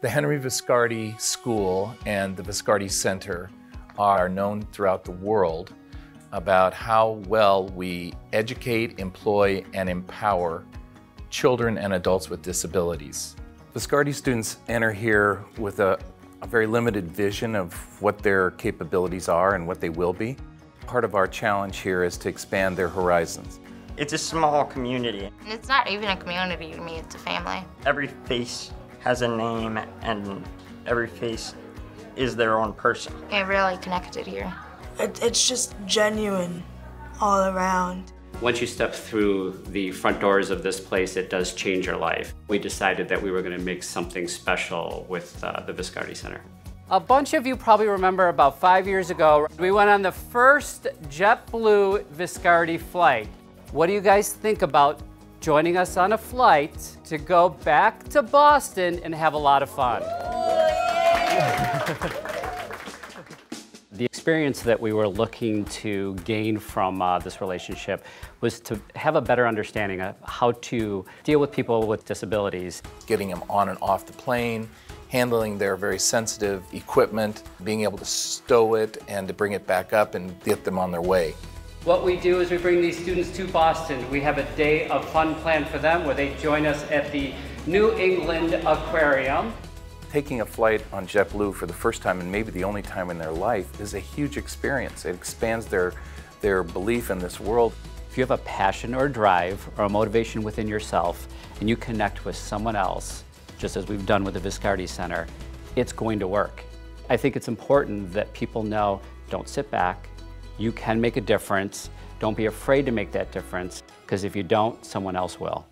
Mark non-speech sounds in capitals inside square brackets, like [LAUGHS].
The Henry Viscardi School and the Viscardi Center are known throughout the world about how well we educate, employ, and empower children and adults with disabilities. Viscardi students enter here with a, a very limited vision of what their capabilities are and what they will be. Part of our challenge here is to expand their horizons. It's a small community. It's not even a community to me, it's a family. Every face has a name and every face is their own person. It really connected here. It, it's just genuine all around. Once you step through the front doors of this place, it does change your life. We decided that we were going to make something special with uh, the Viscardi Center. A bunch of you probably remember about five years ago, we went on the first JetBlue Viscardi flight. What do you guys think about joining us on a flight to go back to Boston and have a lot of fun? [LAUGHS] The experience that we were looking to gain from uh, this relationship was to have a better understanding of how to deal with people with disabilities. Getting them on and off the plane, handling their very sensitive equipment, being able to stow it and to bring it back up and get them on their way. What we do is we bring these students to Boston. We have a day of fun planned for them where they join us at the New England Aquarium. Taking a flight on JetBlue for the first time and maybe the only time in their life is a huge experience. It expands their, their belief in this world. If you have a passion or a drive or a motivation within yourself and you connect with someone else, just as we've done with the Viscardi Center, it's going to work. I think it's important that people know don't sit back, you can make a difference. Don't be afraid to make that difference because if you don't, someone else will.